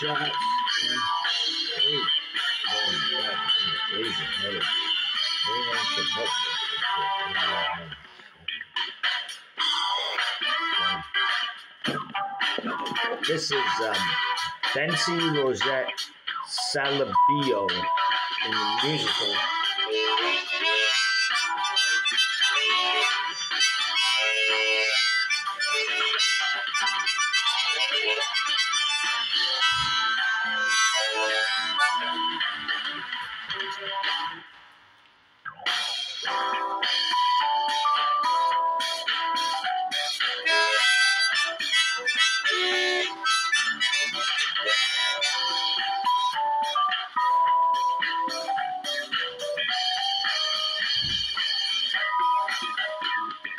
Shot. Oh, my God, this is um, Betsy Rosete Salibio in the musical.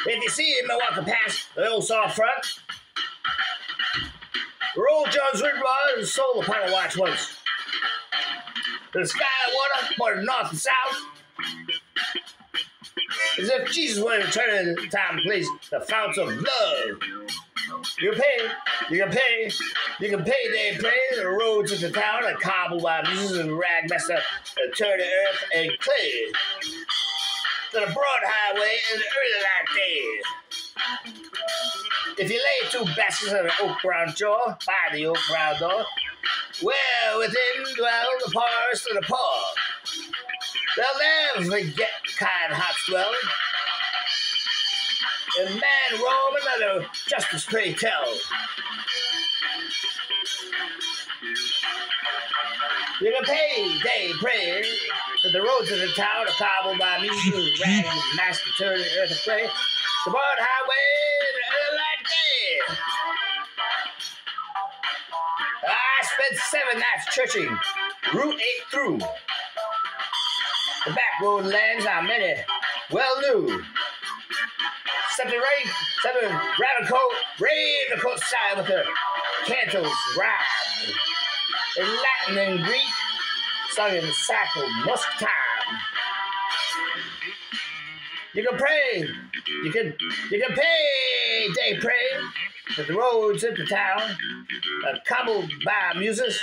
If you see him walking past the old soft front, roll John's Ridwell and upon a watch once. The sky water, more north and south. As if Jesus were returning to time and place, the founts of love. You pay, you can pay, you can pay, they pay, the roads into town are cobbled by musicians and rag master, and turn the earth and clay to the broad highway in the early light days. If you lay two baskets on an oak brown shore by the oak brown door, where within dwell the poorest of the poor, they'll never forget kind hearts dwell. And man roam another justice pray tell. You can pay, day that the roads of the town are cobbled by music, rag, and master turn the earth of. The broad highway, the light day. I spent seven nights churching, Route 8 through. The back road lands are many, well knew. Seven rain, seven rabbit coat, rain the coat side with her cantles rhyme. In Latin and Greek, sung in sacred musk time. You can pray, you can you can pay, day pray, that the roads into town are cobbled by muses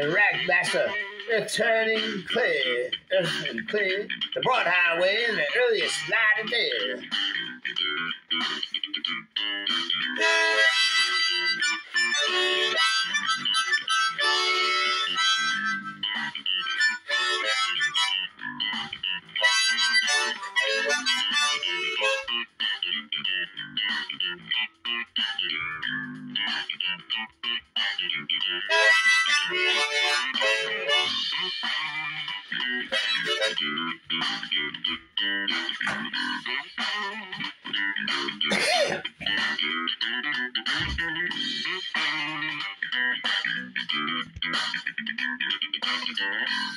and rag master earth turning clear, and clear, the broad highway in the earliest light of day. Yeah.